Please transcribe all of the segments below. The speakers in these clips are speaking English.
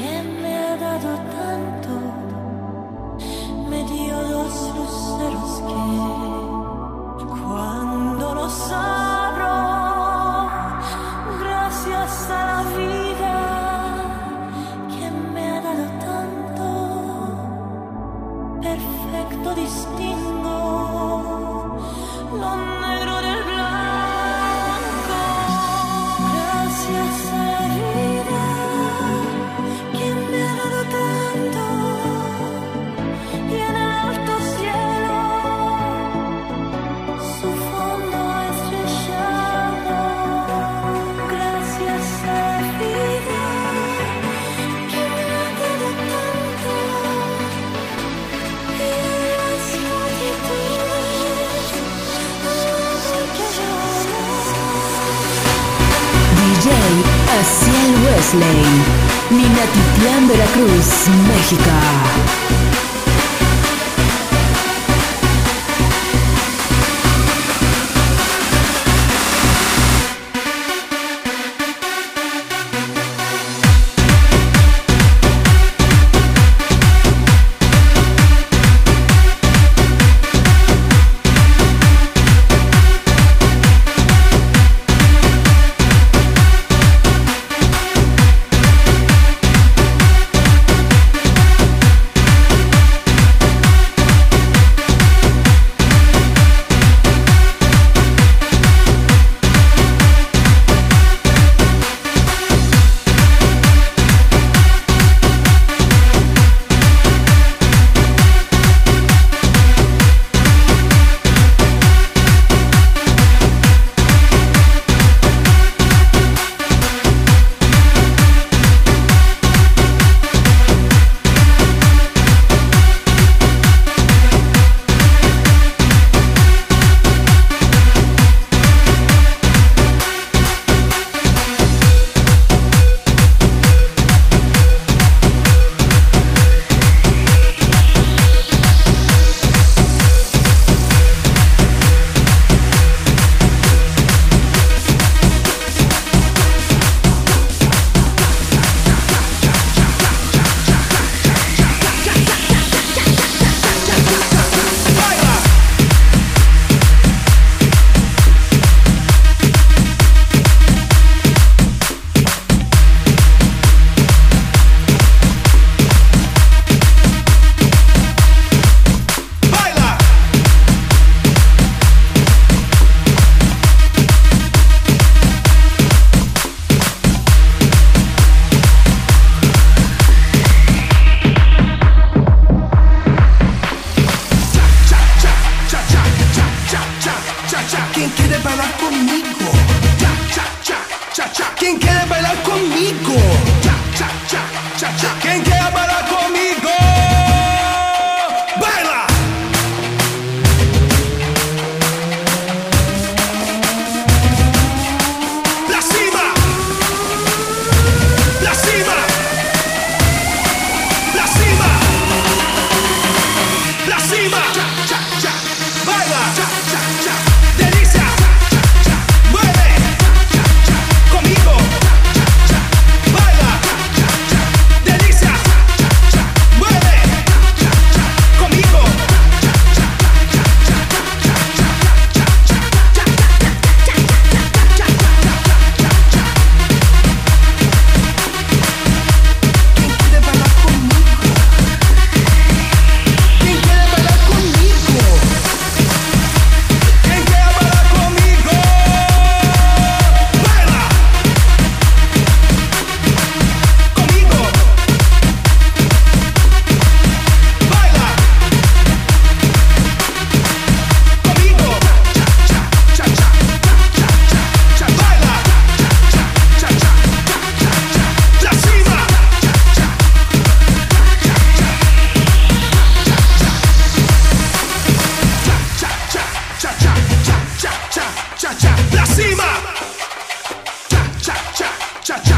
mi ha dato tanto, me dio dos luceros che quando lo sai. Slane, Minatitlán, Veracruz, México. cha cha, la cima. Cha cha cha cha cha.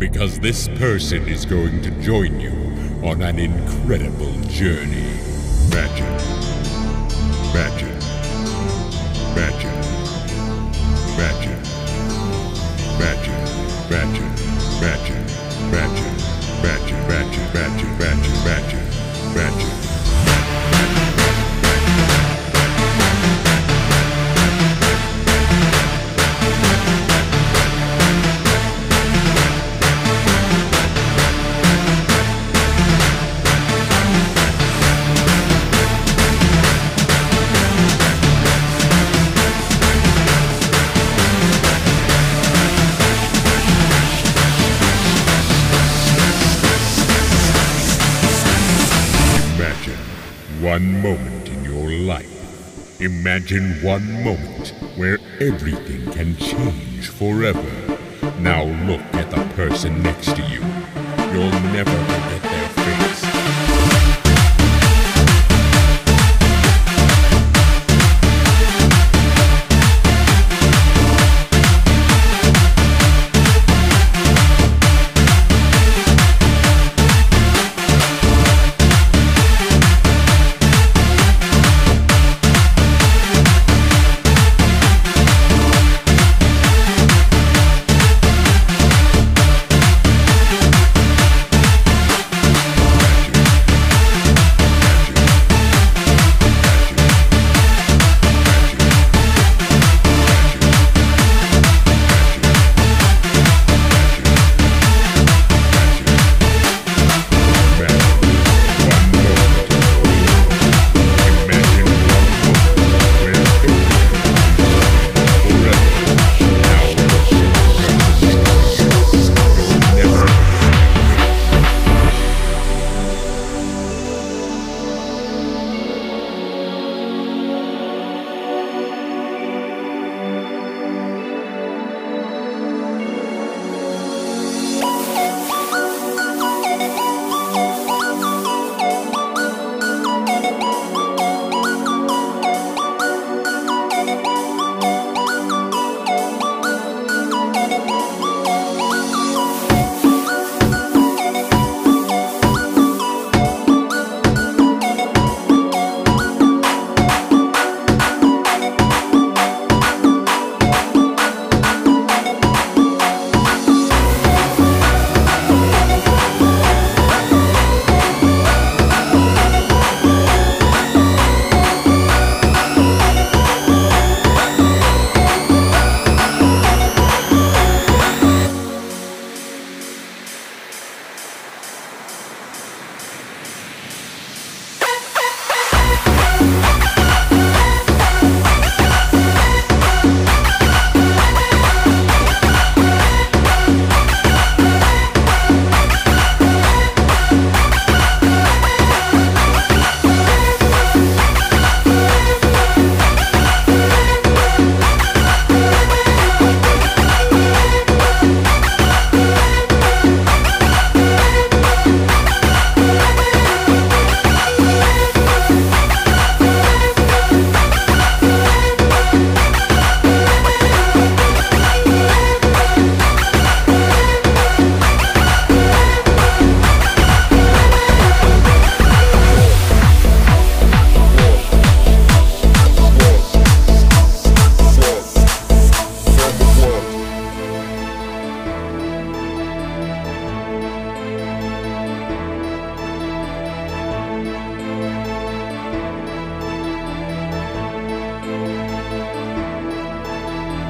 Because this person is going to join you on an incredible journey. Imagine. Imagine. Imagine. One moment in your life. Imagine one moment where everything can change forever. Now look at the person next to you. You'll never forget their face.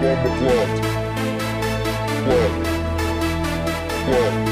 One the blood. Blood. Blood.